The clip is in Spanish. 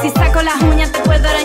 Si saco las uñas te puedo.